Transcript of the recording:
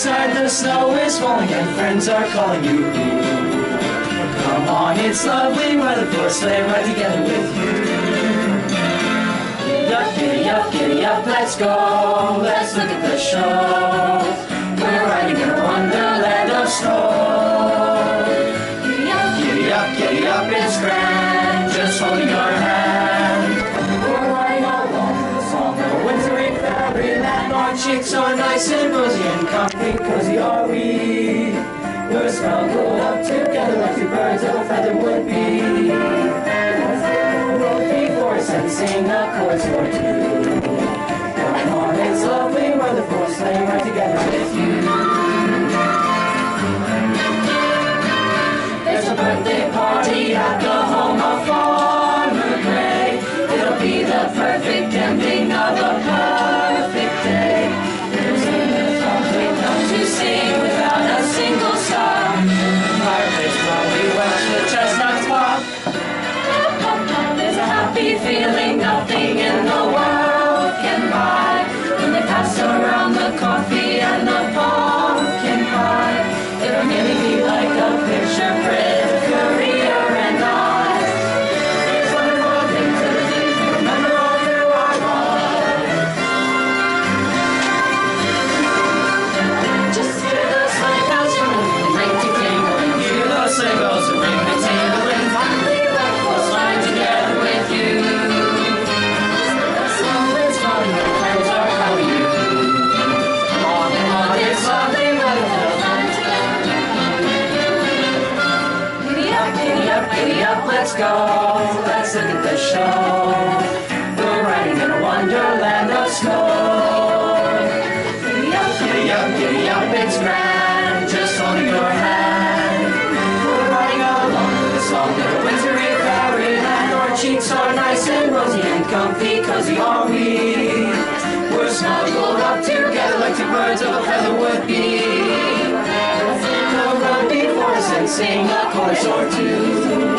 snow is falling and friends are calling you. Come on, it's lovely weather for a sleigh ride together with you. Giddy up, giddy up, giddy up, let's go. Let's look at the show. We're riding in a wonderland of snow. Giddy up, giddy up, giddy up, it's grand. Our cheeks are nice and rosy and comfy, cozy are we. We're snuggled up together like two birds of a feather would be. Hit the road and sing a chorus or two. Come on, it's lovely weather for a sleigh ride together with you. Let's go. Let's look at the show. We're riding in a wonderland of snow. Giddy up, giddy up, giddy up, it's grand. Just holding your hand. We're riding along with a song of a wintry fairyland. Our cheeks are nice and rosy and comfy, cozy are we. We're snuggled up together like two birds of a feather would be. Let's hit the road before us and sing a chorus or two.